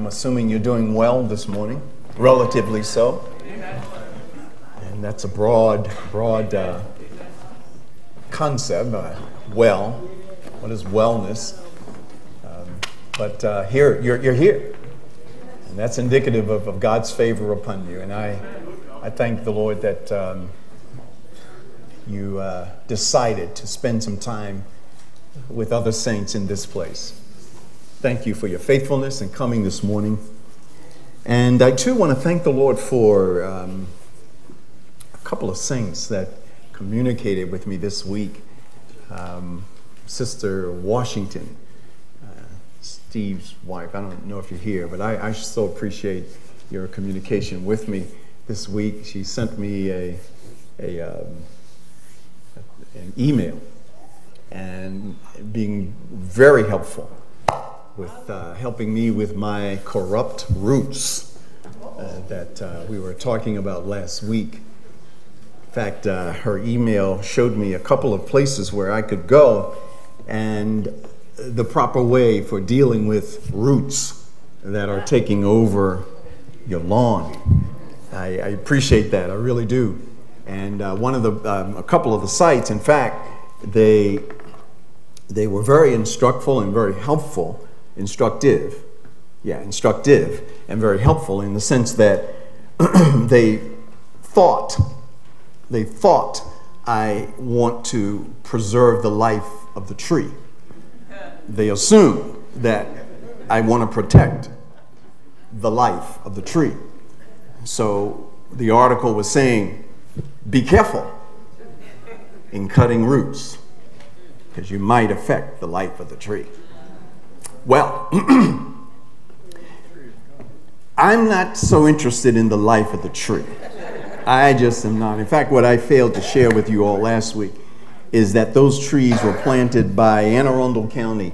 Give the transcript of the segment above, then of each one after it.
I'm assuming you're doing well this morning, relatively so. And that's a broad, broad uh, concept. Uh, well, what is wellness? Um, but uh, here, you're, you're here. And that's indicative of, of, God's favor upon you. And I, I thank the Lord that um, you uh, decided to spend some time with other saints in this place. Thank you for your faithfulness in coming this morning. And I too want to thank the Lord for um, a couple of saints that communicated with me this week. Um, Sister Washington, uh, Steve's wife, I don't know if you're here, but I, I so appreciate your communication with me this week. She sent me a, a um, an email and being very helpful with uh, helping me with my corrupt roots uh, that uh, we were talking about last week. In fact, uh, her email showed me a couple of places where I could go and the proper way for dealing with roots that are taking over your lawn. I, I appreciate that, I really do. And uh, one of the, um, a couple of the sites, in fact, they, they were very instructful and very helpful instructive, yeah, instructive and very helpful in the sense that they thought, they thought I want to preserve the life of the tree. They assume that I want to protect the life of the tree. So the article was saying, be careful in cutting roots because you might affect the life of the tree. Well, I'm not so interested in the life of the tree. I just am not. In fact, what I failed to share with you all last week is that those trees were planted by Anne Arundel County.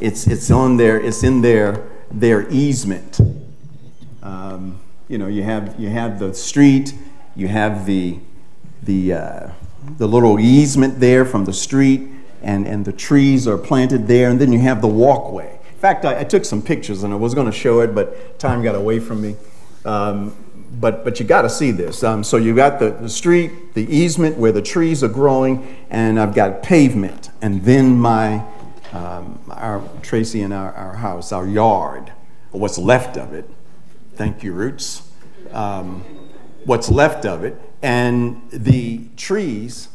It's, it's on their, it's in their, their easement. Um, you know, you have, you have the street, you have the, the, uh, the little easement there from the street, and, and the trees are planted there, and then you have the walkway. In fact, I, I took some pictures and I was going to show it, but time got away from me. Um, but, but you got to see this. Um, so you got the, the street, the easement where the trees are growing, and I've got pavement, and then my, um, our, Tracy and our, our house, our yard, or what's left of it. Thank you, Roots. Um, what's left of it, and the trees.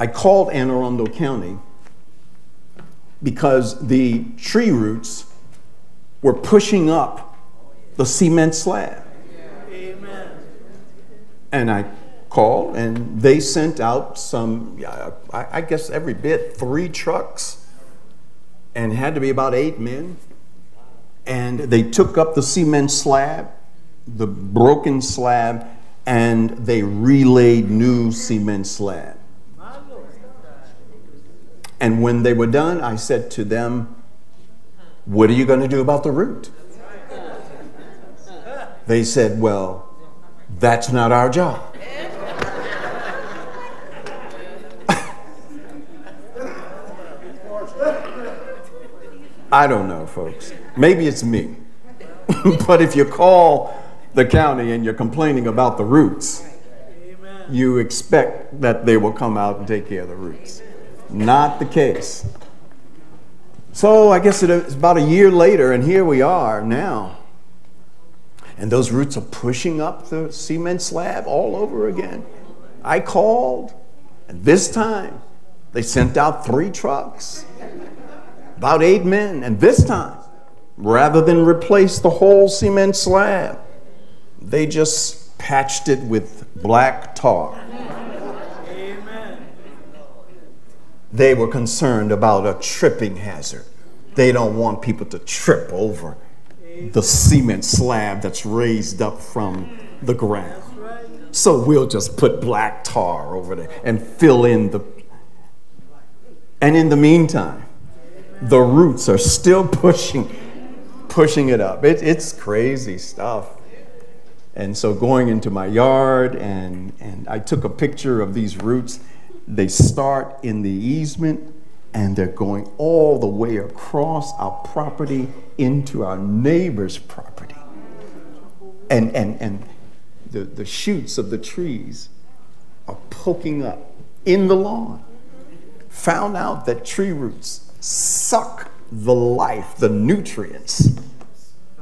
I called Anne Arundel County because the tree roots were pushing up the cement slab. Amen. And I called, and they sent out some, I guess every bit, three trucks, and had to be about eight men. And they took up the cement slab, the broken slab, and they relayed new cement slab. And when they were done, I said to them, What are you going to do about the root? They said, Well, that's not our job. I don't know, folks. Maybe it's me. but if you call the county and you're complaining about the roots, you expect that they will come out and take care of the roots. Not the case. So I guess it's about a year later, and here we are now. And those roots are pushing up the cement slab all over again. I called, and this time they sent out three trucks, about eight men, and this time, rather than replace the whole cement slab, they just patched it with black tar. They were concerned about a tripping hazard. They don't want people to trip over the cement slab that's raised up from the ground. So we'll just put black tar over there and fill in the. And in the meantime, the roots are still pushing, pushing it up. It, it's crazy stuff. And so going into my yard, and, and I took a picture of these roots they start in the easement and they're going all the way across our property into our neighbor's property. And, and, and the, the shoots of the trees are poking up in the lawn. Found out that tree roots suck the life, the nutrients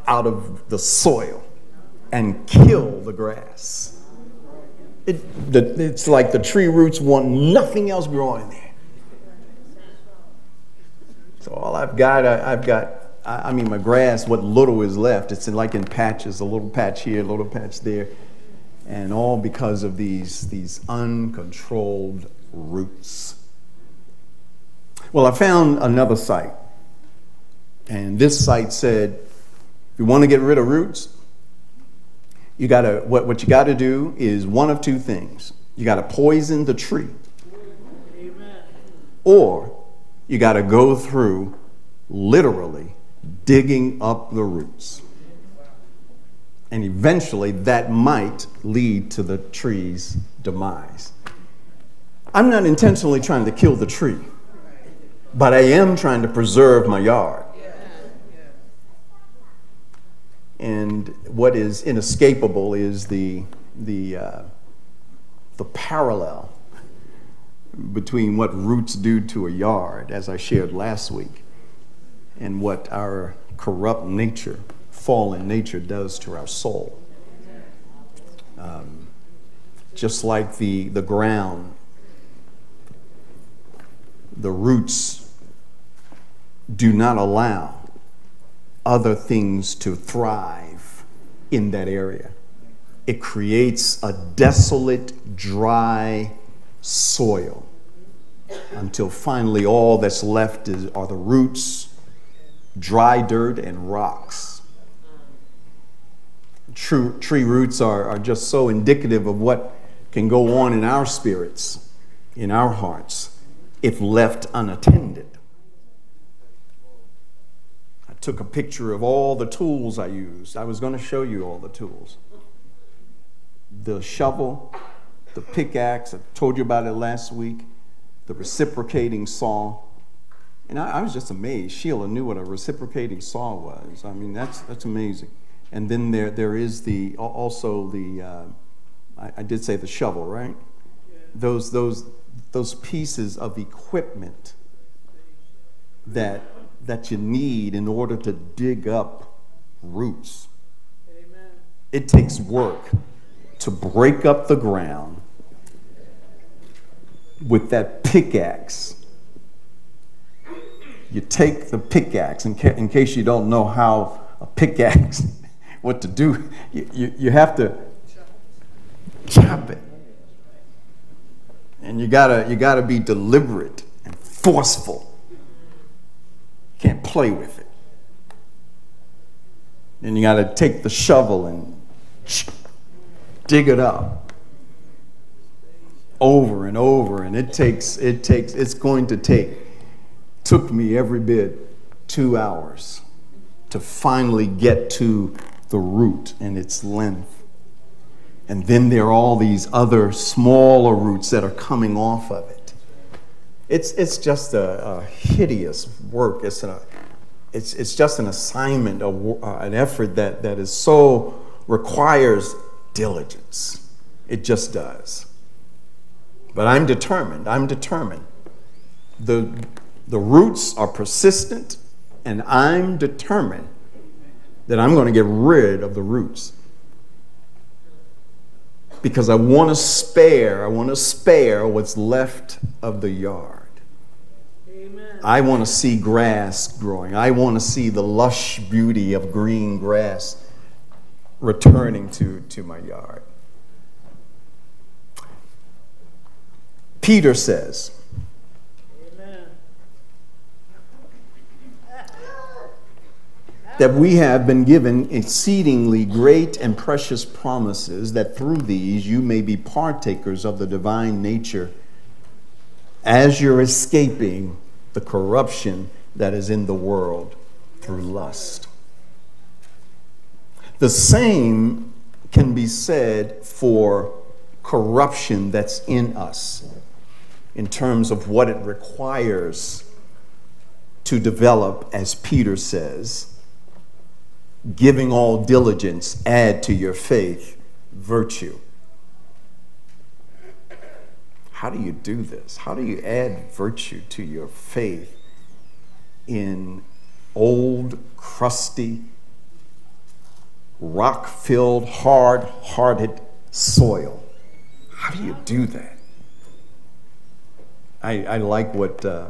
out of the soil and kill the grass. It, the, it's like the tree roots want nothing else growing there. So all I've got, I, have got, I, I mean, my grass, what little is left, it's in, like in patches, a little patch here, a little patch there, and all because of these, these uncontrolled roots. Well, I found another site, and this site said, if you want to get rid of roots, you gotta what, what you gotta do is one of two things. You gotta poison the tree. Amen. Or you got to go through literally digging up the roots. And eventually that might lead to the tree's demise. I'm not intentionally trying to kill the tree, but I am trying to preserve my yard. And what is inescapable is the, the, uh, the parallel between what roots do to a yard, as I shared last week, and what our corrupt nature, fallen nature, does to our soul. Um, just like the, the ground, the roots do not allow other things to thrive in that area. It creates a desolate, dry, soil until finally all that's left is, are the roots, dry dirt, and rocks. True, tree roots are, are just so indicative of what can go on in our spirits, in our hearts, if left unattended. Took a picture of all the tools I used. I was going to show you all the tools the shovel, the pickaxe, I told you about it last week, the reciprocating saw. And I, I, was just amazed. Sheila knew what a reciprocating saw was. I mean, that's, that's amazing. And then there, there is the, also the, uh, I, I, did say the shovel, right? Those, those, those pieces of equipment that, that you need in order to dig up roots. Amen. It takes work to break up the ground with that pickaxe. You take the pickaxe, in, ca- in case you don't know how a pickaxe, what to do, you, you, you have to chop it. And you gotta, you gotta be deliberate and forceful. Can't play with it. Then you gotta take the shovel and dig it up over and over and it takes it takes it's going to take took me every bit 2 hours to finally get to the root and its length and then there are all these other smaller roots that are coming off of it it's it's just a, a hideous work it's a it's, it's just an assignment, a, uh, an effort that, that is so requires diligence. It just does. But I'm determined. I'm determined. The, the roots are persistent, and I'm determined that I'm going to get rid of the roots. Because I want to spare, I want to spare what's left of the yard. Amen. I want to see grass growing. I want to see the lush beauty of green grass returning to, to my yard. Peter says, that we have been given exceedingly great and precious promises, that through these you may be partakers of the divine nature as you're escaping the corruption that is in the world through lust. The same can be said for corruption that's in us in terms of what it requires to develop, as Peter says, giving all diligence, add to your faith virtue. How do you do this? How do you add virtue to your faith in old, crusty, rock filled, hard hearted soil? How do you do that? I, I like what uh,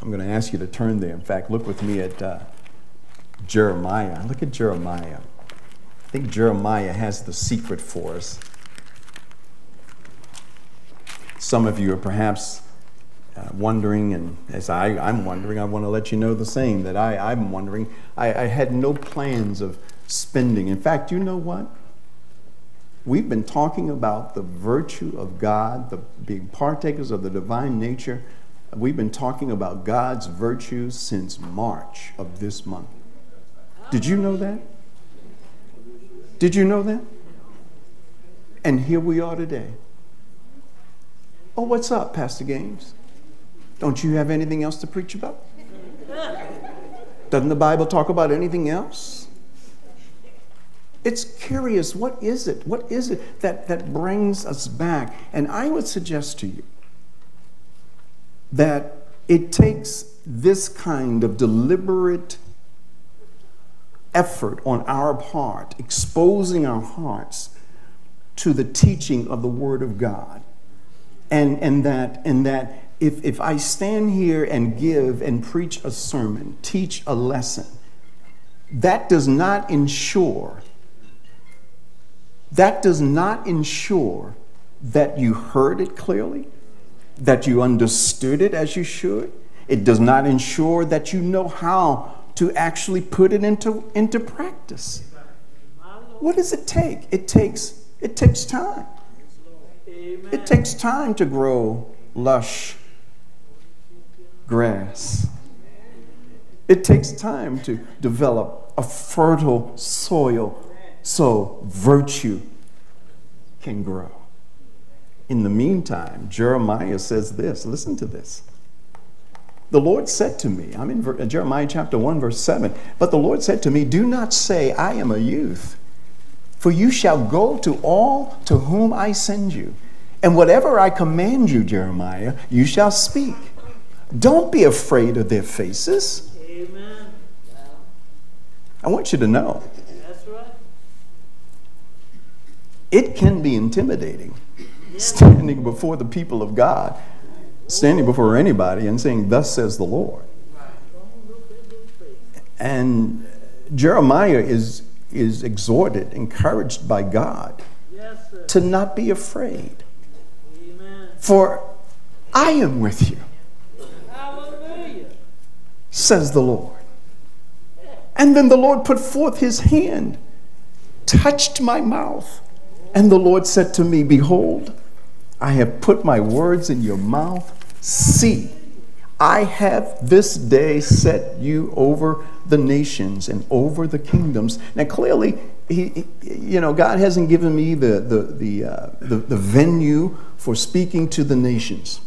I'm going to ask you to turn there. In fact, look with me at uh, Jeremiah. Look at Jeremiah. I think Jeremiah has the secret for us. Some of you are perhaps uh, wondering, and as I, I'm wondering, I want to let you know the same that I, I'm wondering. I, I had no plans of spending. In fact, you know what? We've been talking about the virtue of God, the being partakers of the divine nature. We've been talking about God's virtues since March of this month. Did you know that? Did you know that? And here we are today. Oh, what's up, Pastor Gaines? Don't you have anything else to preach about? Doesn't the Bible talk about anything else? It's curious. What is it? What is it that, that brings us back? And I would suggest to you that it takes this kind of deliberate effort on our part, exposing our hearts to the teaching of the Word of God. And, and that, and that if, if I stand here and give and preach a sermon, teach a lesson, that does not ensure that does not ensure that you heard it clearly, that you understood it as you should. It does not ensure that you know how to actually put it into, into practice. What does it take? It takes, it takes time. It takes time to grow lush grass. It takes time to develop a fertile soil so virtue can grow. In the meantime, Jeremiah says this listen to this. The Lord said to me, I'm in uh, Jeremiah chapter 1, verse 7, but the Lord said to me, Do not say, I am a youth, for you shall go to all to whom I send you. And whatever I command you, Jeremiah, you shall speak. Don't be afraid of their faces. Amen. I want you to know it can be intimidating standing before the people of God, standing before anybody and saying, Thus says the Lord. And Jeremiah is, is exhorted, encouraged by God to not be afraid. For I am with you, says the Lord. And then the Lord put forth his hand, touched my mouth and the Lord said to me, Behold, I have put my words in your mouth. See, I have this day set you over the nations and over the kingdoms. Now, clearly, he, you know, God hasn't given me the, the, the, uh, the, the venue for speaking to the nations.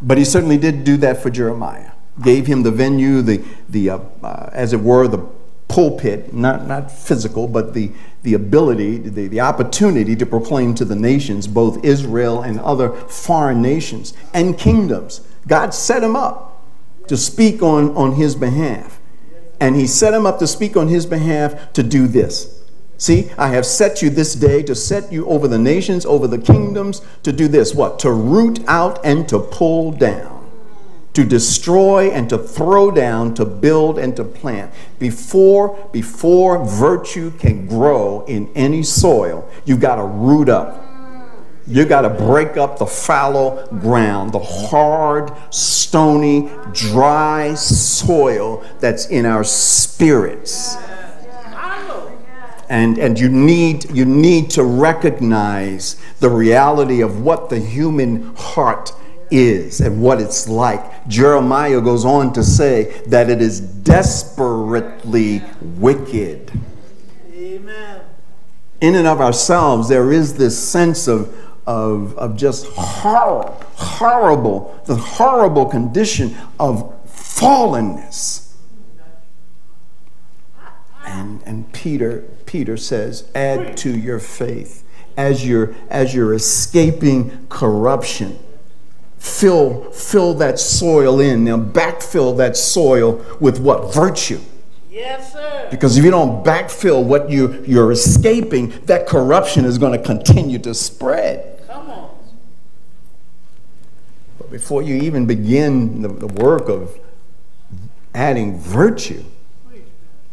But he certainly did do that for Jeremiah. Gave him the venue, the, the uh, uh, as it were, the pulpit, not, not physical, but the, the ability, the, the opportunity to proclaim to the nations, both Israel and other foreign nations and kingdoms. God set him up to speak on, on his behalf. And he set him up to speak on his behalf to do this. See, I have set you this day to set you over the nations, over the kingdoms, to do this. What? To root out and to pull down to destroy and to throw down, to build and to plant. Before, before virtue can grow in any soil, you've got to root up. You got to break up the fallow ground, the hard, stony, dry soil that's in our spirits. And, and you, need, you need to recognize the reality of what the human heart is and what it's like. Jeremiah goes on to say that it is desperately wicked. Amen. In and of ourselves, there is this sense of, of, of just horror, horrible, the horrible condition of fallenness. And, and Peter, Peter says, add to your faith as you're, as you're escaping corruption. Fill, fill that soil in. Now backfill that soil with what? Virtue. Yes, sir. Because if you don't backfill what you, you're escaping, that corruption is going to continue to spread. Come on. But before you even begin the, the work of adding virtue,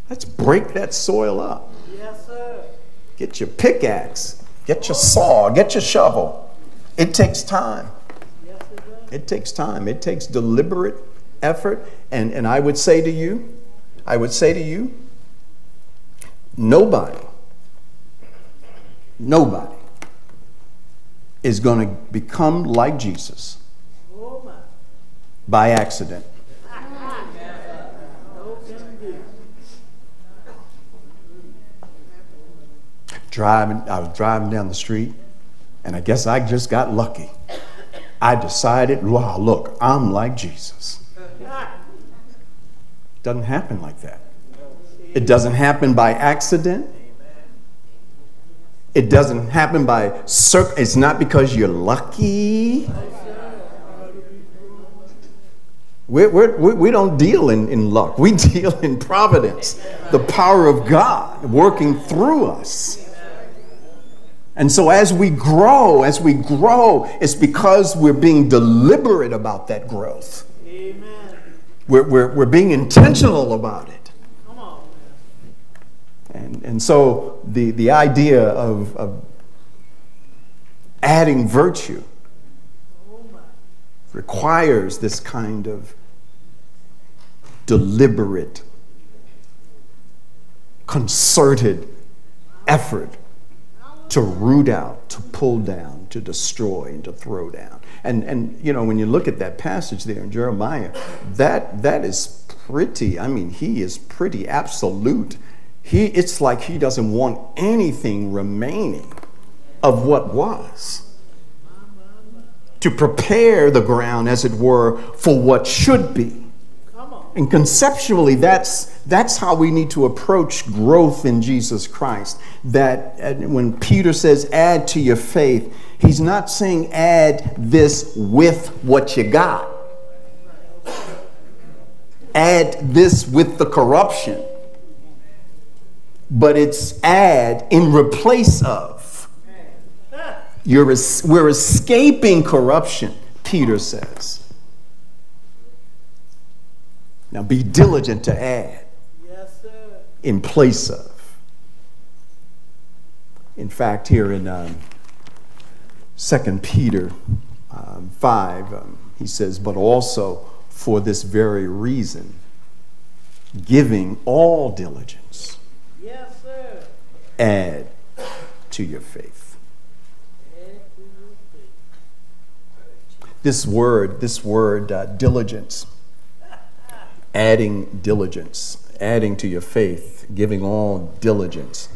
let's break that soil up. Yes, sir. Get your pickaxe, get your saw, get your shovel. It takes time. Yes, it. It takes time. It takes deliberate effort. And, and I would say to you, I would say to you, nobody, nobody is going to become like Jesus. By accident. Driving, I was driving down the street, and I guess I just got lucky. I decided, wow, look, I'm like Jesus. Doesn't happen like that. It doesn't happen by accident. It doesn't happen by circ. It's not because you're lucky. We're, we're, we we don't deal in, in luck. We deal in providence, the power of God working through us. And so as we grow, as we grow, it's because we're being deliberate about that growth. Amen. We're, we're, we're being intentional about it. Come on. And, and so the, the idea of, of adding virtue. Requires this kind of deliberate, concerted effort to root out, to pull down, to destroy, and to throw down. And, and you know, when you look at that passage there in Jeremiah, that, that is pretty, I mean, he is pretty absolute. He, it's like he doesn't want anything remaining of what was to prepare the ground, as it were, for what should be. And conceptually, that's, that's how we need to approach growth in Jesus Christ. That uh, when Peter says, add to your faith, he's not saying add this with what you got, add this with the corruption, but it's add in replace of. You're, we're escaping corruption, Peter says. Now be diligent to add Yes, sir. in place of. In fact, here in um, 2 Peter um, 5, um, he says, But also for this very reason, giving all diligence, Yes, sir. add to your faith. Add to your faith. This word, this word, uh, diligence, adding diligence, adding to your faith, giving all diligence.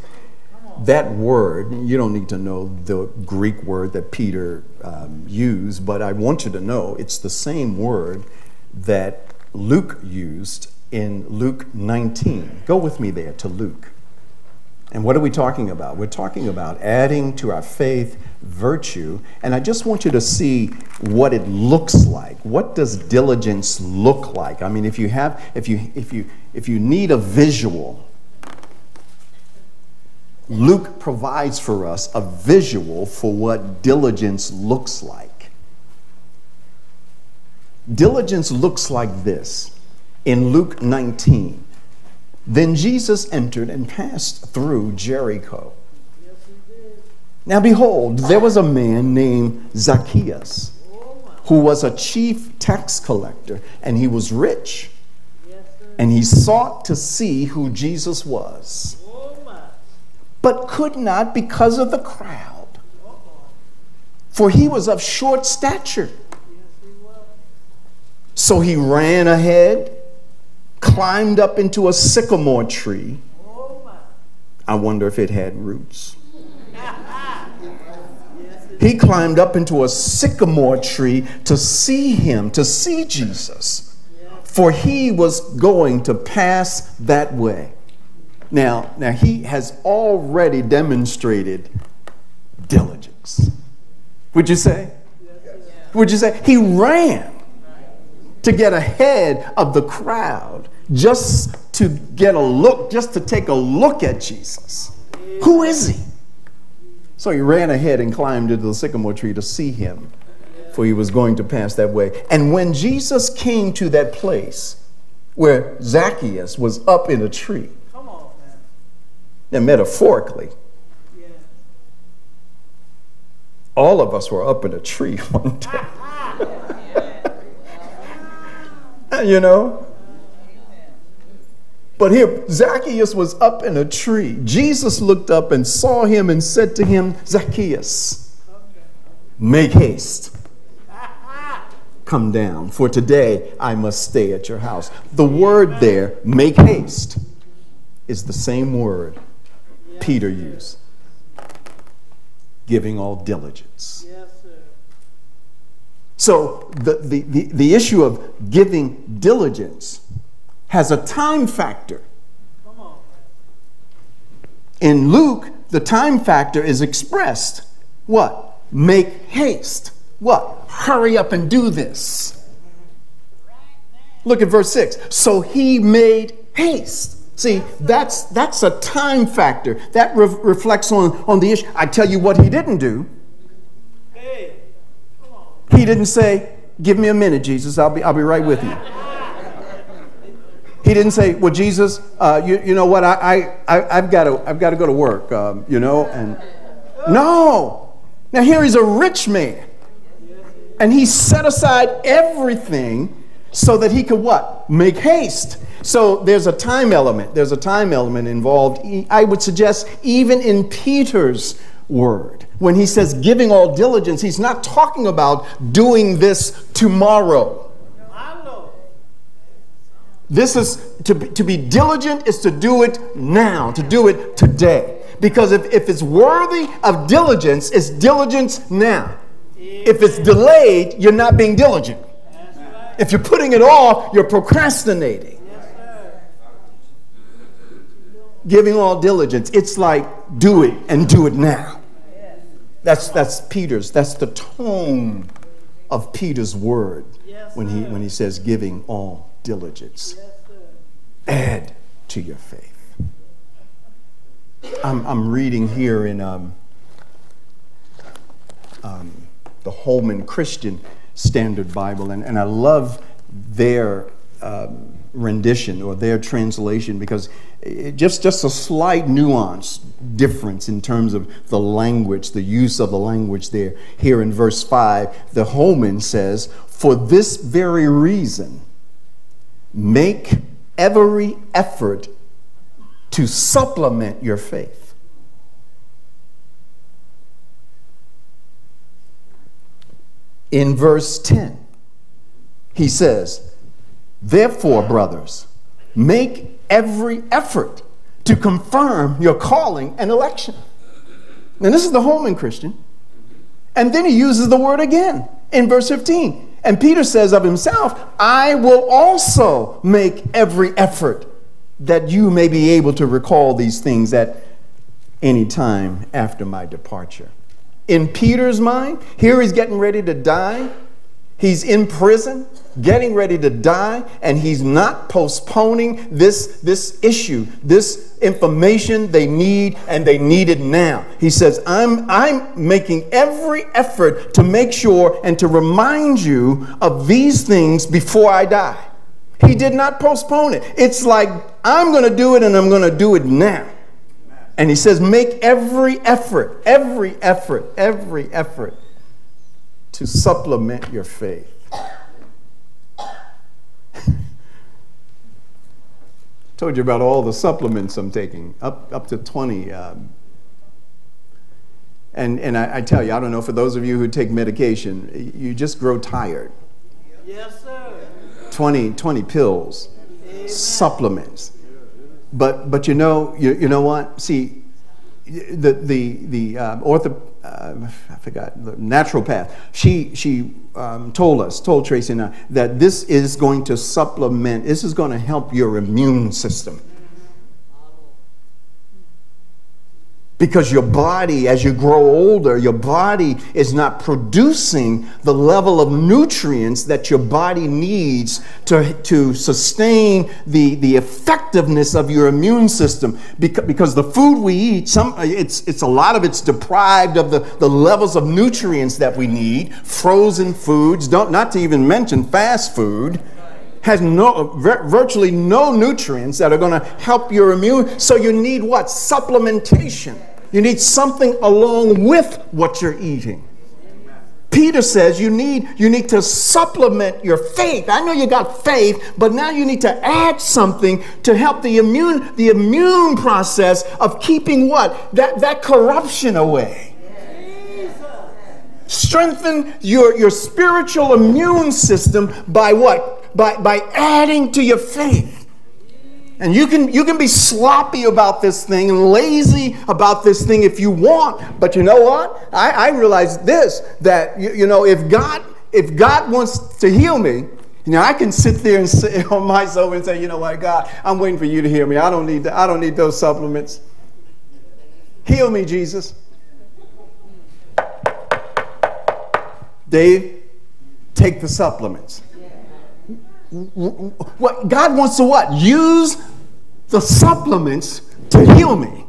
That word, you don't need to know the Greek word that Peter um, used, but I want you to know it's the same word that Luke used in Luke 19. Go with me there to Luke. And what are we talking about? We're talking about adding to our faith virtue. And I just want you to see what it looks like. What does diligence look like? I mean, if you have, if you, if you, if you need a visual, Luke provides for us a visual for what diligence looks like. Diligence looks like this in Luke 19. Then Jesus entered and passed through Jericho. Now behold, there was a man named Zacchaeus who was a chief tax collector, and he was rich. And he sought to see who Jesus was, but could not because of the crowd, for he was of short stature. So he ran ahead, climbed up into a sycamore tree. I wonder if it had roots. He climbed up into a sycamore tree to see him, to see Jesus. for he was going to pass that way. Now, now he has already demonstrated diligence. Would you say? Would you say? He ran to get ahead of the crowd just to get a look, just to take a look at Jesus. Who is he? So he ran ahead and climbed into the sycamore tree to see him, for he was going to pass that way. And when Jesus came to that place where Zacchaeus was up in a tree, on, metaphorically, Yeah. all of us were up in a tree one day. you know? But here, Zacchaeus was up in a tree. Jesus looked up and saw him and said to him, Zacchaeus, make haste. Come down, for today I must stay at your house. The word there, make haste, is the same word Peter used giving all diligence. So the, the, the, the issue of giving diligence has a time factor. Come on, man. In Luke, the time factor is expressed. What? Make haste. What? Hurry up and do this. Look at verse 6. So he made haste. See, that's, that's a time factor. That re- reflects on, on the issue. I tell you what he didn't do. Hey. Come on. He didn't say, Give me a minute, Jesus. I'll be, I'll be right with you. He didn't say, Well, Jesus, uh, you, you know what? I, I, I've got to I've got to go to work, um, you know? And no. Now, here he's a rich man. And he set aside everything so that he could what? Make haste. So there's a time element. There's a time element involved. I would suggest even in Peter's word. When he says giving all diligence, he's not talking about doing this tomorrow. This is to be, to be diligent is to do it now, to do it today. Because if, if it's worthy of diligence, it's diligence now. If it's delayed, you're not being diligent. If you're putting it off, you're procrastinating. Giving all diligence, it's like do it and do it now. That's that's Peter's. That's the tone of Peter's word when he when he says giving all diligence. Add to your faith. I'm, I'm reading here in um, um, the Holman Christian Standard Bible, and, and I love their um, rendition or their translation because it, just, just a slight nuance difference in terms of the language, the use of the language there. Here in verse 5, the Holman says, For this very reason, Make every effort to supplement your faith. In verse 10, he says, Therefore, brothers, make every effort to confirm your calling and election. Now, this is the Holman Christian. And then he uses the word again in verse 15. And Peter says of himself, I will also make every effort that you may be able to recall these things at any time after my departure. In Peter's mind, here he's getting ready to die. He's in prison, getting ready to die, and he's not postponing this, this issue, this information they need, and they need it now. He says, I'm, I'm making every effort to make sure and to remind you of these things before I die. He did not postpone it. It's like, I'm going to do it, and I'm going to do it now. And he says, make every effort, every effort, every effort to supplement your faith. Told you about all the supplements I'm taking, up, up to 20. Um, and and I, I tell you, I don't know, for those of you who take medication, you just grow tired. Yes, sir. 20, 20 pills, supplements. But, but you know, you, you know what? See, the the the um, ortho, uh, I forgot the naturopath. She she um, told us, told Tracy and I, that this is going to supplement. This is going to help your immune system. Because your body, as you grow older, your body is not producing the level of nutrients that your body needs to, to sustain the, the effectiveness of your immune system. Because, the food we eat, some, it's, it's a lot of it's deprived of the, the levels of nutrients that we need. Frozen foods, don't, not to even mention fast food has no, virtually no nutrients that are going to help your immune. So you need what? Supplementation. You need something along with what you're eating. Peter says you need, you need to supplement your faith. I know you got faith, but now you need to add something to help the immune, the immune process of keeping what? That, that corruption away. Strengthen your, your spiritual immune system by what? By, by adding to your faith. And you can, you can be sloppy about this thing and lazy about this thing if you want. But you know what? I, I realize this that, you, you know, if God, if God wants to heal me, you know, I can sit there and sit on myself and say, you know what, God, I'm waiting for you to heal me. I don't need, I don't need those supplements. Heal me, Jesus. Dave, take the supplements. What God wants to what? Use the supplements to heal me.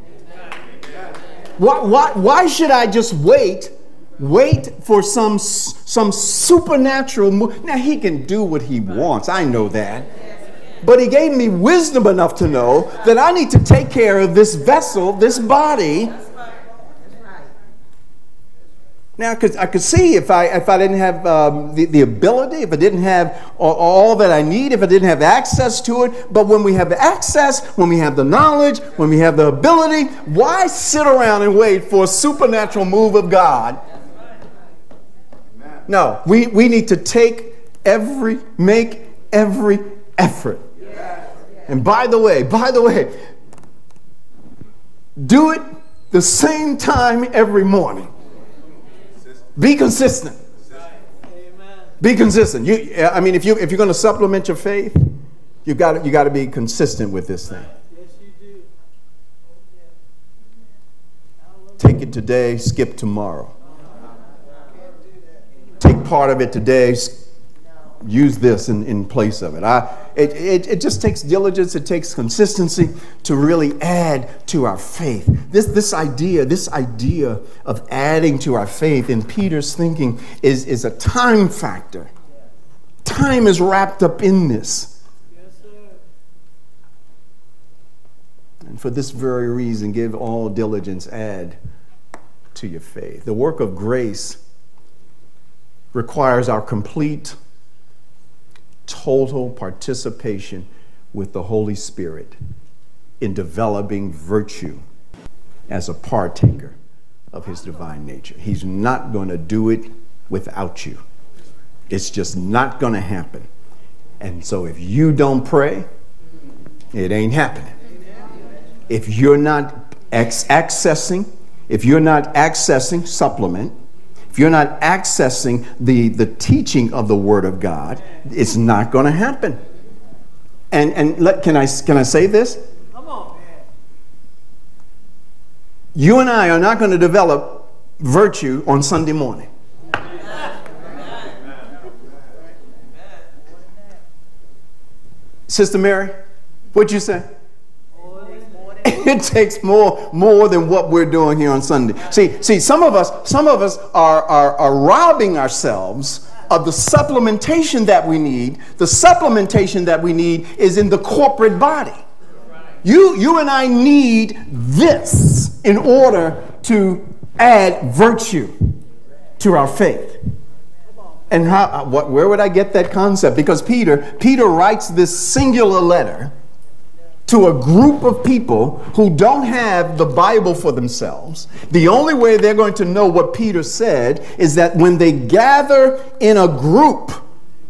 Why, why, why should I just wait? Wait for some some supernatural move. Now he can do what he wants. I know that. But he gave me wisdom enough to know that I need to take care of this vessel, this body now, because I could see if I, if I didn't have um, the, the ability, if I didn't have all, all, that I need, if I didn't have access to it. But when we have access, when we have the knowledge, when we have the ability, why sit around and wait for a supernatural move of God? No, we, we need to take every, make every effort. And by the way, by the way, do it the same time every morning. Be consistent. Be consistent. You, I mean, if you if you're going to supplement your faith, you got you got to be consistent with this thing. Take it today, skip tomorrow. Take part of it today, use this in, in place of it. I, it, it. It just takes diligence, it takes consistency to really add to our faith. This, this idea, this idea of adding to our faith in Peter's thinking is, is a time factor. Time is wrapped up in this. And for this very reason, give all diligence, add to your faith. The work of grace requires our complete total participation with the Holy Spirit in developing virtue as a partaker of his divine nature. He's not going to do it without you. It's just not going to happen. And so if you don't pray, it ain't happening. If you're not accessing, if you're not accessing supplement, if you're not accessing the, the teaching of the Word of God, it's not going to happen. And, and let, can, I, can I say this? Come on. You and I are not going to develop virtue on Sunday morning. Sister Mary, what'd you say? it takes more more than what we're doing here on Sunday. See, see, some of us, some of us are, are, are robbing ourselves of the supplementation that we need. The supplementation that we need is in the corporate body. You, you and I need this in order to add virtue to our faith. And how, uh, what, where would I get that concept? Because Peter, Peter writes this singular letter to a group of people who don't have the Bible for themselves, the only way they're going to know what Peter said is that when they gather in a group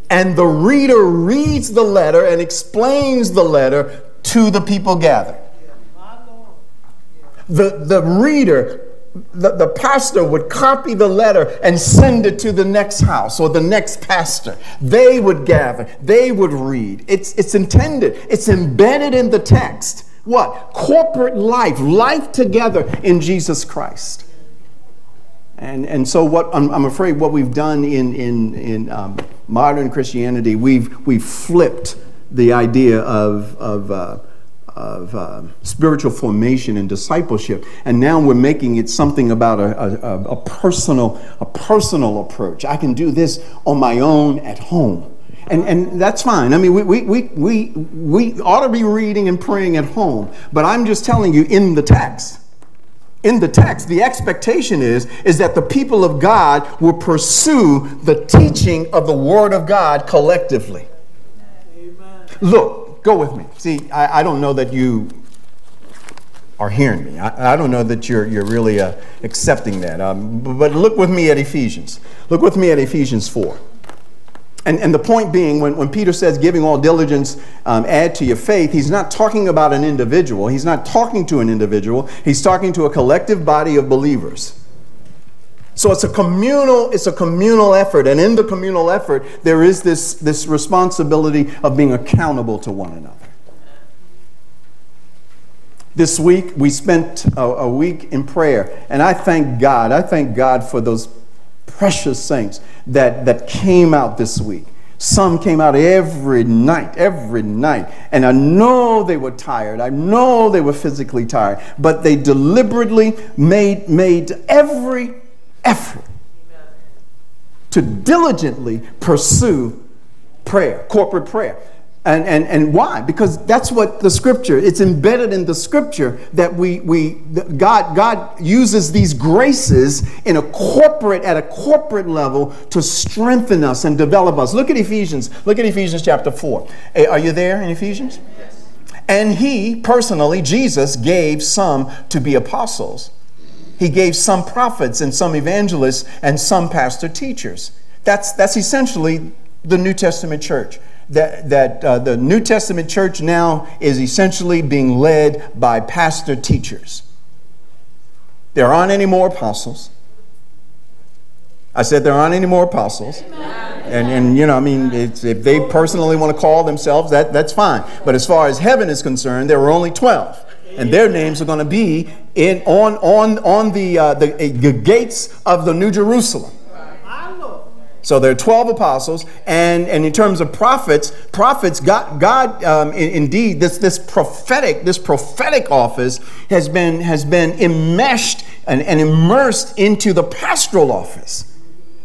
and the reader reads the letter and explains the letter to the people gathered. the, the reader, the, the pastor would copy the letter and send it to the next house or the next pastor. They would gather, they would read. It's, it's intended, it's embedded in the text. What? Corporate life, life together in Jesus Christ. And, and so what I'm, I'm afraid what we've done in, in, in um, modern Christianity, we've, we've flipped the idea of, of, uh, of uh, spiritual formation and discipleship, and now we're making it something about a, a, a, personal, a personal approach. I can do this on my own at home. And, and that's fine. I mean, we, we, we, we, we ought to be reading and praying at home, but I'm just telling you in the text in the text the expectation is is that the people of god will pursue the teaching of the word of god collectively Amen. look go with me see i, I don't know that you are hearing me i, I don't know that you're, you're really uh, accepting that um, but look with me at ephesians look with me at ephesians 4 and, and the point being, when, when Peter says giving all diligence, um, add to your faith, he's not talking about an individual. He's not talking to an individual. He's talking to a collective body of believers. So it's a communal, it's a communal effort. And in the communal effort, there is this, this responsibility of being accountable to one another. This week, we spent a, a week in prayer. And I thank God. I thank God for those precious saints that, that came out this week. Some came out every night, every night. And I know they were tired. I know they were physically tired. But they deliberately made, made every effort to diligently pursue prayer, corporate prayer. And, and, and why? Because that's what the scripture, it's embedded in the scripture that we, we God, God uses these graces in a corporate, at a corporate level to strengthen us and develop us. Look at Ephesians. Look at Ephesians chapter 4. Eh, are you there in Ephesians? Yes. And he, personally, Jesus, gave some to be apostles. He gave some prophets and some evangelists and some pastor teachers. That's, that's essentially the New Testament church that, that uh, the New Testament church now is essentially being led by pastor teachers. There aren't any more apostles. I said there aren't any more apostles. And, and you know, I mean, if they personally want to call themselves, that, that's fine. But as far as heaven is concerned, there were only 12. And their names are going to be in, on, on, on the, uh, the, the gates of the New Jerusalem. So there are 12 apostles, and, and in terms of prophets, prophets, God, God um, in, indeed, this, this prophetic, this prophetic office has been, has been enmeshed and, and immersed into the pastoral office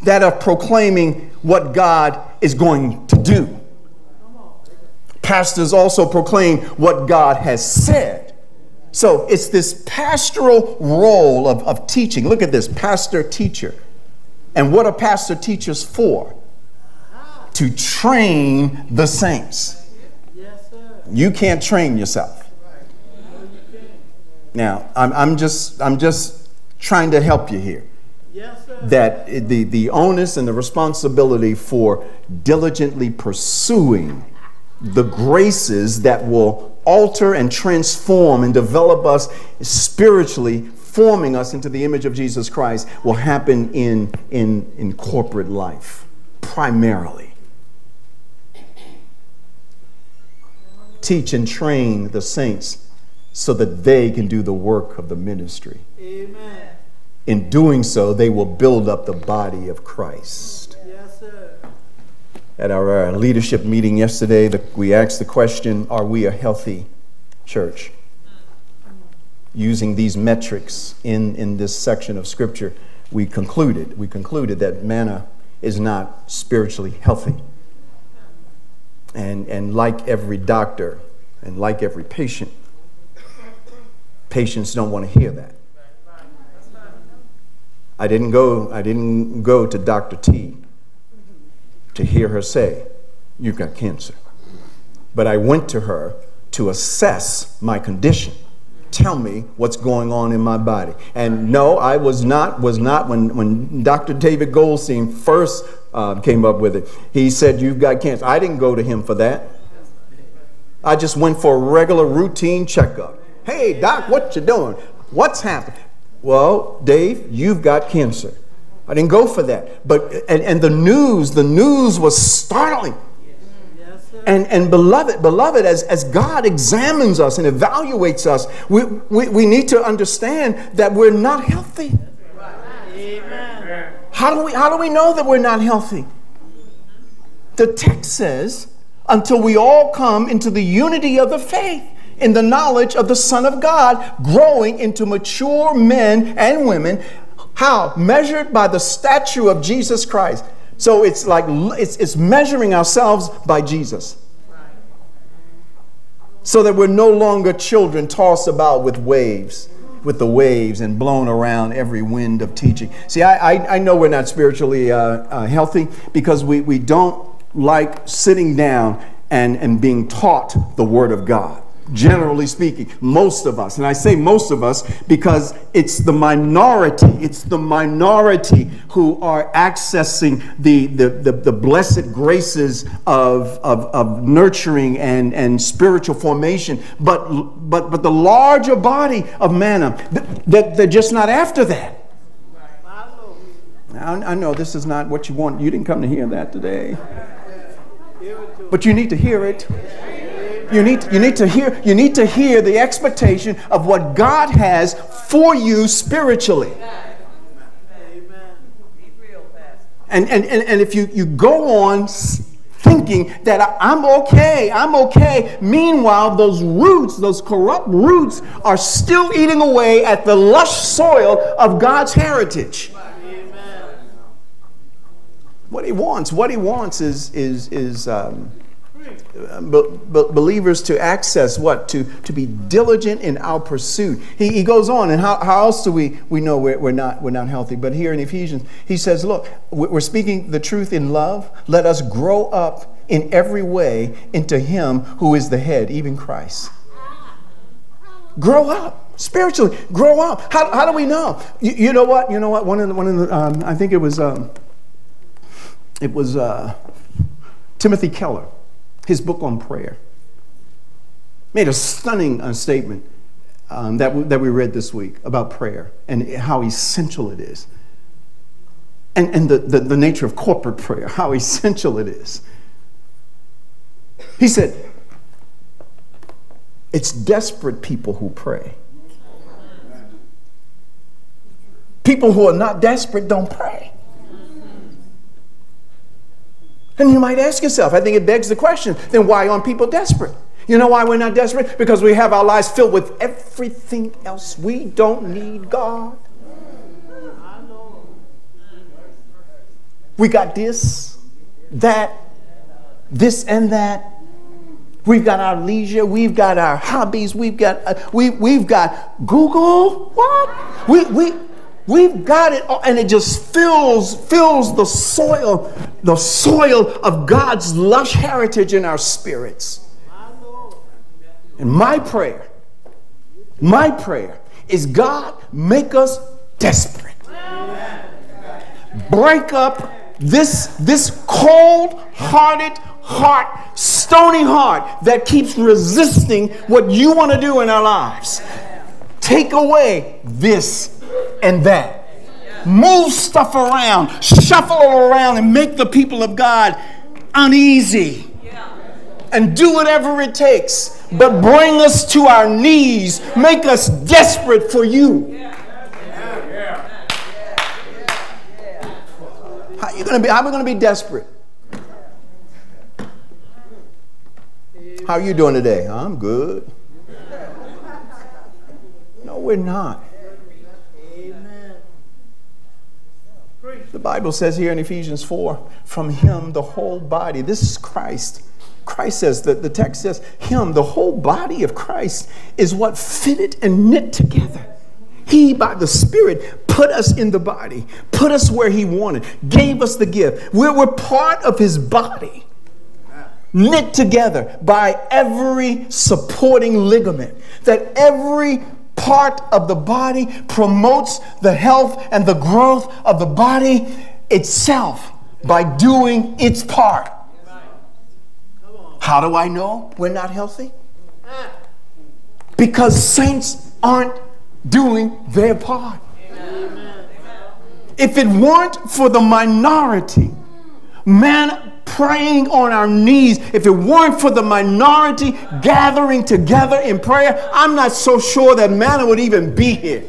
that of proclaiming what God is going to do. Pastors also proclaim what God has said. So it's this pastoral role of, of teaching. Look at this pastor teacher. And what are pastor teachers for? To train the saints. You can't train yourself. Now, I'm, I'm, just, I'm just trying to help you here. that the, the onus and the responsibility for diligently pursuing the graces that will alter and transform and develop us spiritually forming us into the image of Jesus Christ will happen in, in, in corporate life, primarily. Teach and train the saints so that they can do the work of the ministry. Amen. In doing so, they will build up the body of Christ. At our uh, leadership meeting yesterday, the, we asked the question Are we a healthy church? using these metrics in, in this section of Scripture, we concluded, we concluded that manna is not spiritually healthy. And, and like every doctor and like every patient, patients don't want to hear that. I didn't go, I didn't go to Dr. T to hear her say, You've got cancer. But I went to her to assess my condition tell me what's going on in my body. And no, I was not, was not, when, when Dr. David Goldstein first uh, came up with it, he said, You've got cancer. I didn't go to him for that. I just went for a regular routine checkup. Hey, doc, what you doing? What's happened? Well, Dave, you've got cancer. I didn't go for that. But and, and the news, the news was startling. And, and beloved, beloved, as, as God examines us and evaluates us, we, we, we need to understand that we're not healthy. Amen. How do, we, how do we know that we're not healthy? The text says, until we all come into the unity of the faith, in the knowledge of the Son of God, growing into mature men and women. How? Measured by the statue of Jesus Christ. So it's like it's, it's measuring ourselves by Jesus. So that we're no longer children tossed about with waves, with the waves and blown around every wind of teaching. See, I, I, I know we're not spiritually uh, uh, healthy because we, we don't like sitting down and, and being taught the Word of God generally speaking, most of us. And I say most of us because it's the minority, it's the minority who are accessing the, the, the, the blessed graces of, of, of nurturing and, and spiritual formation. But, but, but the larger body of manna, they're, they're just not after that. I know this is not what you want. You didn't come to hear that today. But you need to hear it. You need, you need to hear you need to hear the expectation of what God has for you spiritually. And, and, and, and if you, you go on thinking that I'm okay, I'm okay, meanwhile, those roots, those corrupt roots, are still eating away at the lush soil of God's heritage. Amen. What he wants, what he wants is, is, is um, be- be- believers to access what? To, to be diligent in our pursuit. He, he goes on, and how, how else do we, we know we're, we're, not, we're not healthy? But here in Ephesians, he says, Look, we- we're speaking the truth in love. Let us grow up in every way into him who is the head, even Christ. Grow up spiritually. Grow up. How, how do we know? You, you know what? You know what? One of the, one of the um, I think it was um, it was uh, Timothy Keller, his book on prayer, made a stunning uh, statement um, that, that we read this week about prayer and how essential it is. And, and the, the, the nature of corporate prayer, how essential it is. He said, it's desperate people who pray. People who are not desperate don't pray. And you might ask yourself, I think it begs the question then why aren't people desperate? You know why we're not desperate? Because we have our lives filled with everything else. We don't need God. We got this, that, this, and that. We've got our leisure. We've got our hobbies. We've got uh, we we've got Google. What? We we we've got it, all, and it just fills fills the soil, the soil of God's lush heritage in our spirits. And my prayer, my prayer is God make us desperate. Break up this this cold-hearted heart, stony heart that keeps resisting what you want to do in our lives. Take away this and that. Move stuff around, shuffle it around, and make the people of God uneasy. And do whatever it takes, but bring us to our knees. Make us desperate for you. How you gonna be? How are we gonna be desperate? How are you doing today? I'm good. No, we're not. The Bible says here in Ephesians 4 from him the whole body, this is Christ. Christ says that the text says, Him, the whole body of Christ, is what fitted and knit together. He, by the Spirit, put us in the body, put us where He wanted, gave us the gift. We're, we're part of His body, knit together by every supporting ligament, that every part of the body promotes the health and the growth of the body itself by doing its part. How do I know we're not healthy? Because saints aren't doing their part. If it weren't for the minority, man praying on our knees, if it weren't for the minority gathering together in prayer, I'm not so sure that manna would even be here.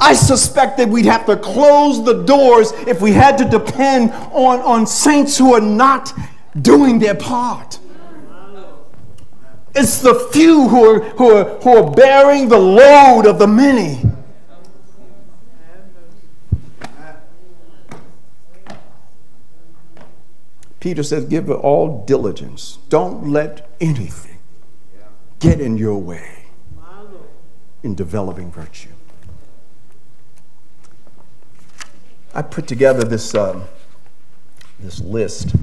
I suspect that we'd have to close the doors if we had to depend on, on saints who are not doing their part. It's the few who are, who are, who are bearing the load of the many. Peter says, Give it all diligence. Don't let anything get in your way in developing virtue. I put together this, um, this list.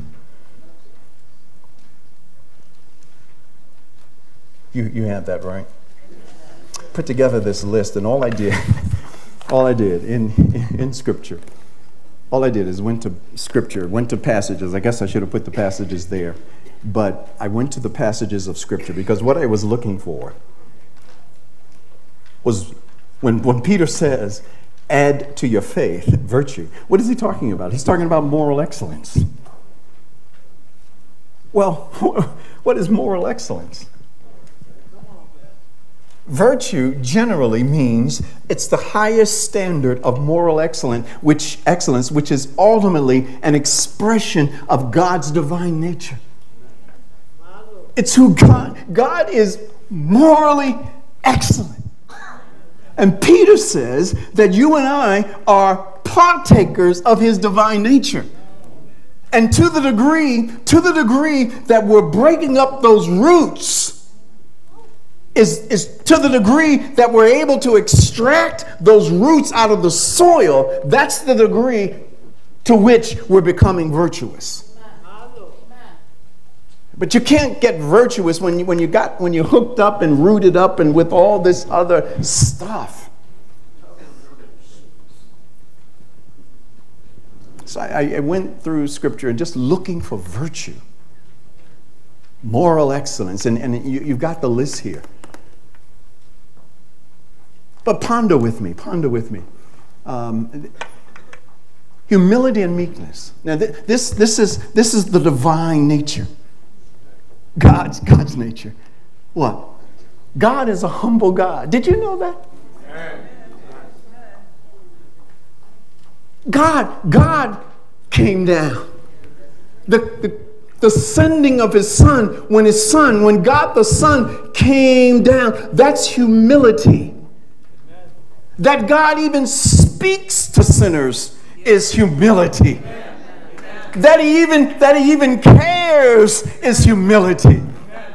You, you have that, right? Put together this list, and all I did, all I did in, in, in Scripture all I did is went to scripture, went to passages. I guess I should have put the passages there. But I went to the passages of scripture because what I was looking for was when, when Peter says, add to your faith virtue, what is he talking about? He's talking about moral excellence. Well, what is moral excellence? Virtue generally means it's the highest standard of moral excellence, which, excellence, which is ultimately an expression of God's divine nature. It's who God, God is morally excellent. And Peter says that you and I are partakers of his divine nature. And to the degree, to the degree that we're breaking up those roots, is, is to the degree that we're able to extract those roots out of the soil, that's the degree to which we're becoming virtuous. But you can't get virtuous when you, when you got when you're hooked up and rooted up and with all this other stuff. So I, I went through scripture and just looking for virtue, moral excellence, and, and you, you've got the list here. But ponder with me, ponder with me. Um, humility and meekness. Now, th- this, this, is, this is the divine nature. God's, God's nature. What? God is a humble God. Did you know that? God, God came down. The, the, the sending of his son, when his son, when God the Son came down, that's humility. That God even speaks to sinners is humility. That he even that he even cares is humility.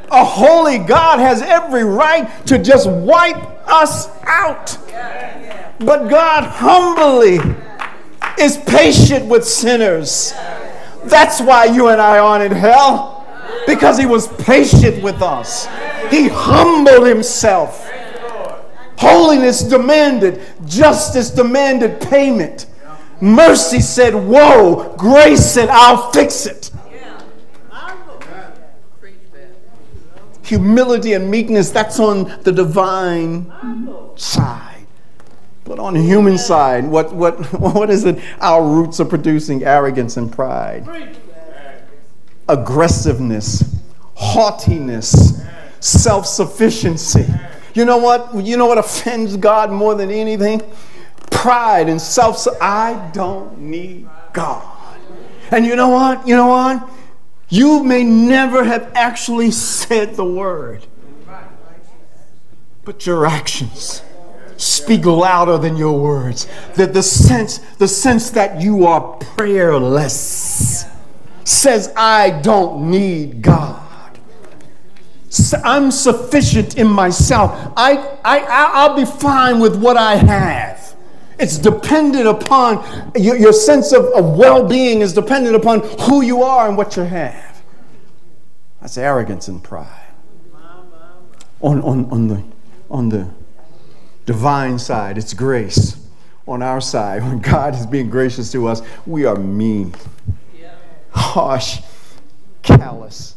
A holy God has every right to just wipe us out. But God humbly is patient with sinners. That's why you and I aren't in hell. Because he was patient with us. He humbled himself. Holiness demanded, justice demanded payment. Mercy said, Whoa. Grace said, I'll fix it. Humility and meekness, that's on the divine side. But on the human side, what, what, what is it our roots are producing? Arrogance and pride, aggressiveness, haughtiness, self sufficiency. You know what? You know what offends God more than anything? Pride and self. I don't need God. And you know what? You know what? You may never have actually said the word, but your actions speak louder than your words. That the sense, the sense that you are prayerless says, I don't need God. I'm sufficient in myself. I, I, I'll be fine with what I have. It's dependent upon your, your sense of, of well being, is dependent upon who you are and what you have. That's arrogance and pride. On, on, on, the, on the divine side, it's grace. On our side, when God is being gracious to us, we are mean, harsh, callous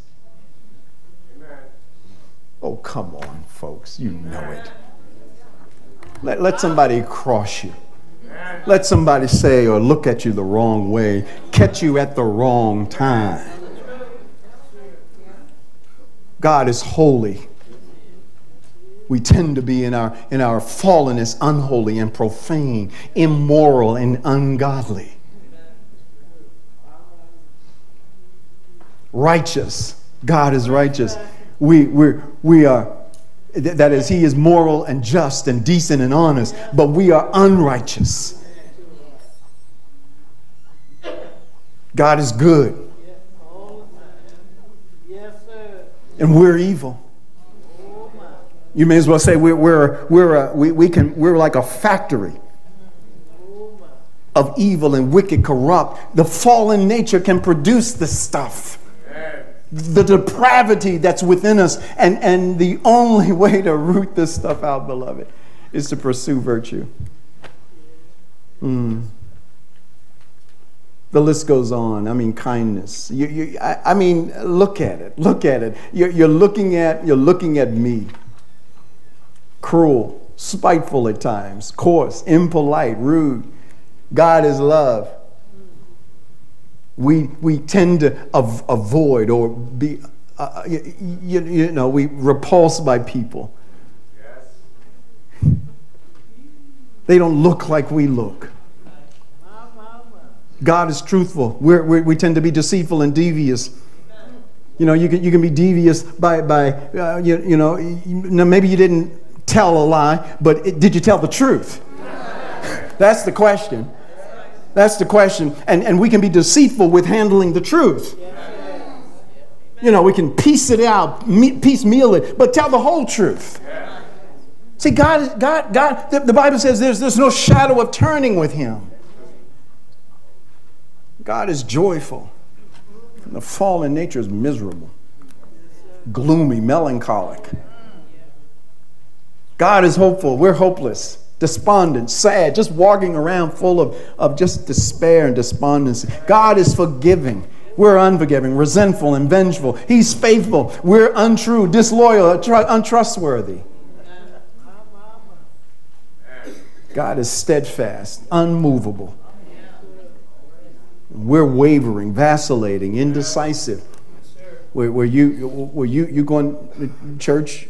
Oh, come on, folks. You know it. Let, let somebody cross you. Let somebody say or look at you the wrong way, catch you at the wrong time. God is holy. We tend to be in our, in our fallenness unholy and profane, immoral and ungodly. Righteous. God is righteous. We, we we are, that is, He is moral and just and decent and honest, but we are unrighteous. God is good. And we're evil. You may as well say we're, we're, we're, a, we, we can, we're like a factory of evil and wicked, corrupt. The fallen nature can produce this stuff. The depravity that's within us. And, and the only way to root this stuff out, beloved, is to pursue virtue. Mm. The list goes on. I mean, kindness. You, you, I, I mean, look at it. Look at it. You're, you're, looking at, you're looking at me. Cruel, spiteful at times, coarse, impolite, rude. God is love. We, we tend to av- avoid or be, uh, you, you, you know, we repulsed by people. They don't look like we look. God is truthful. We're, we're, we tend to be deceitful and devious. You know, you can, you can be devious by, by uh, you, you know, you, maybe you didn't tell a lie, but it, did you tell the truth? That's the question. That's the question. And, and we can be deceitful with handling the truth. You know, we can piece it out, piecemeal it, but tell the whole truth. See, God, God, God, the, the Bible says there's, there's no shadow of turning with Him. God is joyful. And the fallen nature is miserable, gloomy, melancholic. God is hopeful. We're hopeless, despondent, sad, just walking around full of, of just despair and despondency. God is forgiving. We're unforgiving, resentful, and vengeful. He's faithful. We're untrue, disloyal, untrustworthy. God is steadfast, unmovable. We're wavering, vacillating, indecisive. Where, you, where you, you going to church,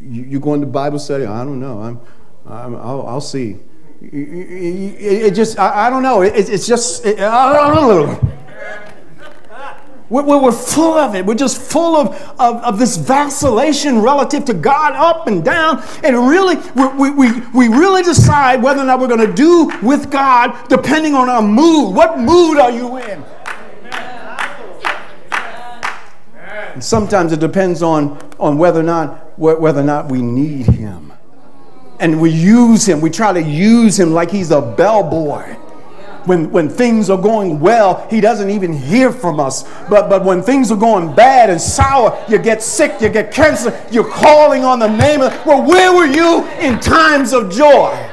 you, you going to Bible study? I don't know. I'm I'll, I'll see. It, just, I, don't know. It, it's just, I don't know. We're, we're full of it. We're just full of, of, of, this vacillation relative to God up and down. And really, we, we, we really decide whether or not we're going to do with God depending on our mood. What mood are you in? And sometimes it depends on, on whether, or not, whether or not we need Him. And we use Him. We try to use Him like He's a bellboy when, when things are going well, he doesn't even hear from us. But, but when things are going bad and sour, you get sick, you get cancer, you're calling on the name of, well, where were you in times of joy?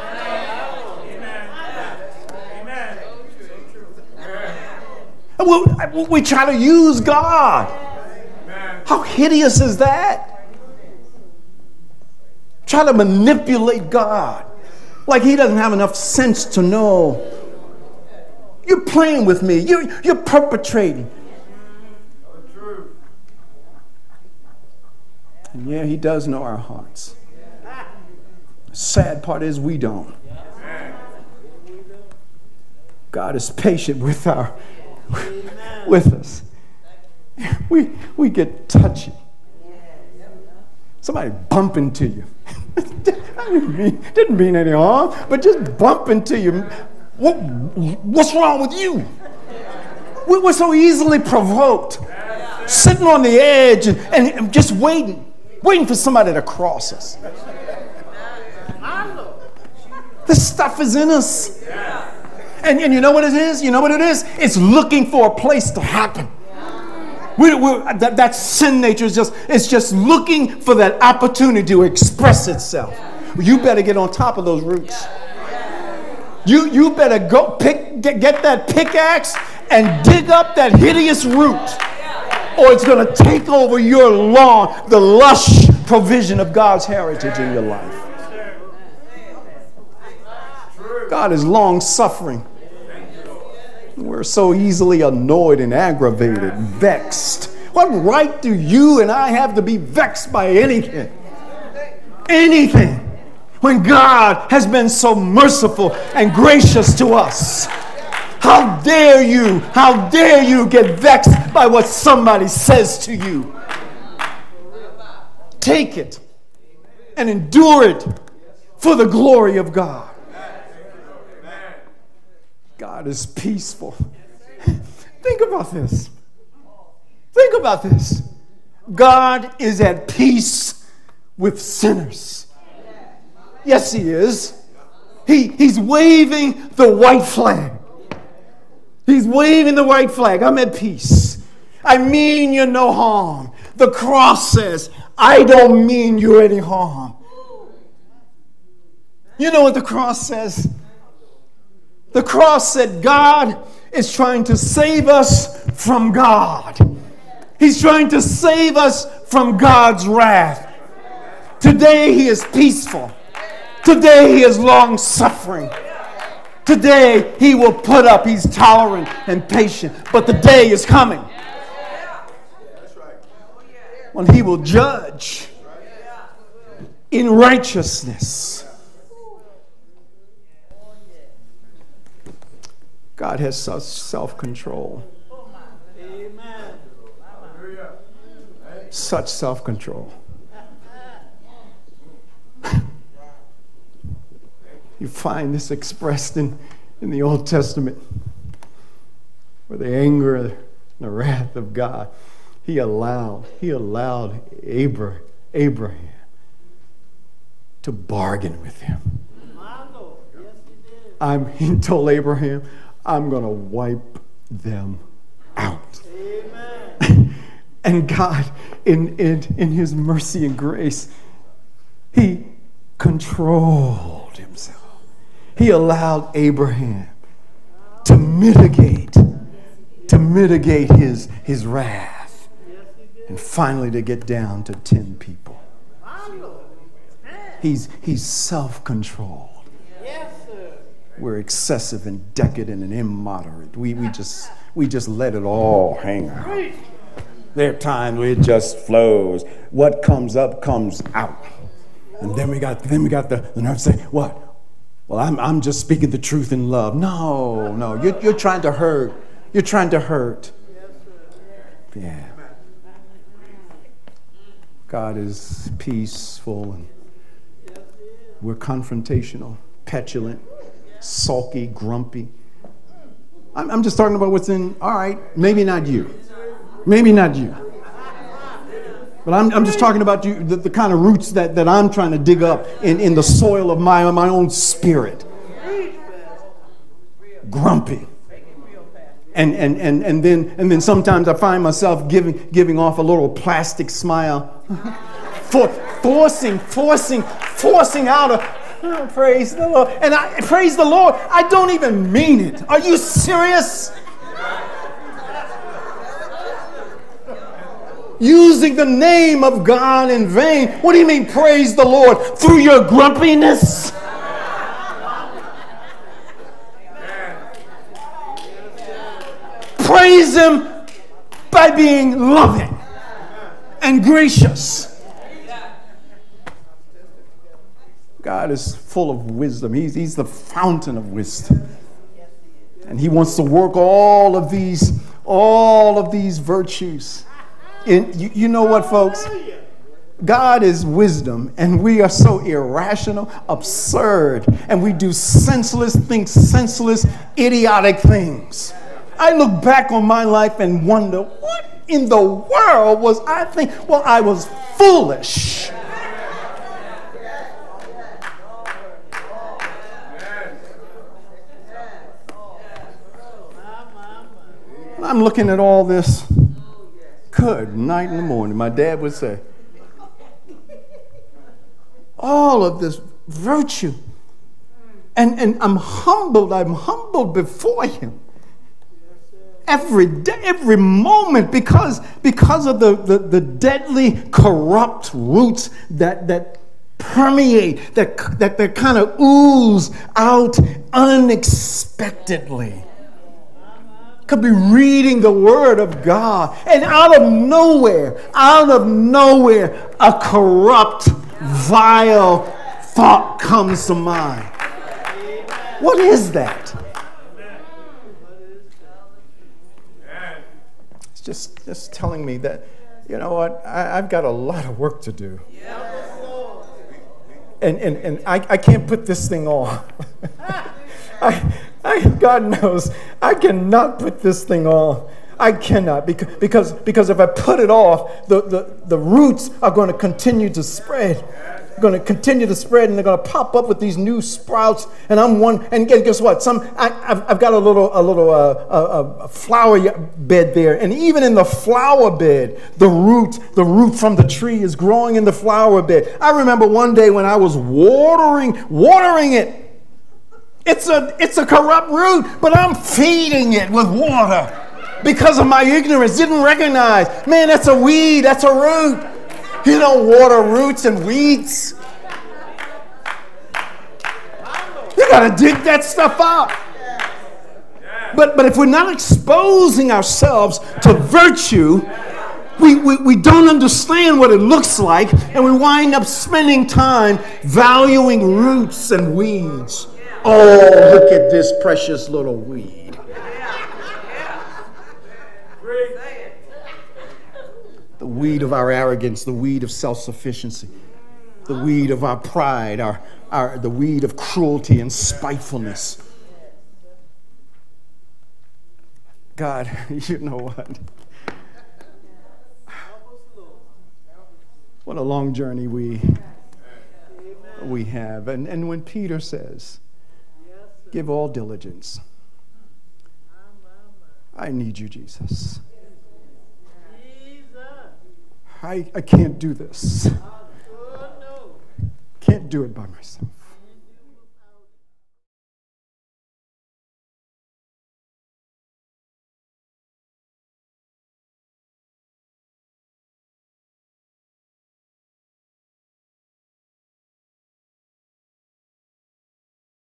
We, we try to use God. How hideous is that? Try to manipulate God like He doesn't have enough sense to know you're playing with me. You're, you're perpetrating. And yeah, he does know our hearts. Sad part is we don't. God is patient with our with us. We we get touchy. Somebody bump into you. Didn't, mean, didn't mean any harm, but just bump into you. What, what's wrong with you? We're so easily provoked, sitting on the edge and, and just waiting, waiting for somebody to cross us. This stuff is in us. And, and you know what it is? You know what it is? It's looking for a place to happen. We, we, that, that sin nature is just, it's just looking for that opportunity to express itself. You better get on top of those roots. You, you better go pick, get, get that pickaxe and dig up that hideous root, or it's going to take over your lawn, the lush provision of God's heritage in your life. God is long suffering. We're so easily annoyed and aggravated, vexed. What right do you and I have to be vexed by anything? Anything. When God has been so merciful and gracious to us. How dare you, how dare you get vexed by what somebody says to you? Take it and endure it for the glory of God. God is peaceful. Think about this. Think about this. God is at peace with sinners. Yes, He is. He, he's waving the white flag. He's waving the white flag. I'm at peace. I mean you no harm. The cross says, I don't mean you any harm. You know what the cross says? The cross said God is trying to save us from God. He's trying to save us from God's wrath. Today he is peaceful. Today he is long suffering. Today he will put up, he's tolerant and patient. But the day is coming when he will judge in righteousness. God has such self control. Such self control. you find this expressed in, in the Old Testament, where the anger and the wrath of God, He allowed, He allowed Abra, Abraham to bargain with Him. Yes, he did. I'm, he told Abraham, I'm going to wipe them out. Amen. And God, in, in, in His mercy and grace, He controlled Himself. He allowed Abraham to mitigate, to mitigate his, his wrath, Yes, he did. and finally to get down to 10 people. He's, he's self controlled. We're excessive and decadent and immoderate. We, we, just, we just let it all hang out. There are times where it just flows. What comes up comes out. And then we got then we got the, the nerve to say, what? Well, I'm, I'm just speaking the truth in love. No, no, you're, you're trying to hurt. You're trying to hurt. Yeah. God is peaceful and we're confrontational, petulant, sulky, grumpy. I'm, I'm just talking about what's in, all right, maybe not you. Maybe not you. But I'm, I'm just talking about you, the, the kind of roots that, that I'm trying to dig up in, in the soil of my, my own spirit. Grumpy. And, and, and, and, then, and then sometimes I find myself giving, giving off a little plastic smile, For, forcing, forcing, forcing out a praise the Lord. And I praise the Lord, I don't even mean it. Are you serious? using the name of God in vain. What do you mean, praise the Lord? Through your grumpiness? Praise Him by being loving and gracious. God is full of wisdom. He's, he's the fountain of wisdom. And He wants to work all of these, all of these virtues And you, you know what, folks? God is wisdom, and we are so irrational, absurd, and we do senseless, think senseless, idiotic things. I look back on my life and wonder, what in the world was I thinking? Well, I was foolish. I'm looking at all this good night in the morning. My dad would say, all of this virtue. And, and I'm humbled, I'm humbled before him. Every day, every moment because, because of the, the, the deadly corrupt roots that, that permeate, that, that, that kind of ooze out unexpectedly. Could be reading the Word of God, and out of nowhere, out of nowhere, a corrupt, vile thought comes to mind. What is that? It's just, just telling me that, you know what, I, have got a lot of work to do. And, and, and I, I can't put this thing off. I, I, God knows, I cannot put this thing off. I cannot because, because, because if I put it off, the, the, the roots are going to continue to spread going to continue to spread and they're going to pop up with these new sprouts. And I'm one, and guess what? Some, I, have I've got a little, a little uh, a, a flower bed there. And even in the flower bed, the root, the root from the tree is growing in the flower bed. I remember one day when I was watering, watering it. It's a, it's a corrupt root, but I'm feeding it with water because of my ignorance. Didn't recognize, man, that's a weed, that's a root. You don't water roots and weeds. You got to dig that stuff up. But, but if we're not exposing ourselves to virtue, we, we, we don't understand what it looks like, and we wind up spending time valuing roots and weeds. Oh, look at this precious little weed. the weed of our arrogance, the weed of self sufficiency, the weed of our pride, our, our, the weed of cruelty and spitefulness. God, you know what? What a long journey we, we have. And, and when Peter says, give all diligence, I need you, Jesus. I, I can't do this. Oh, can't do it by myself.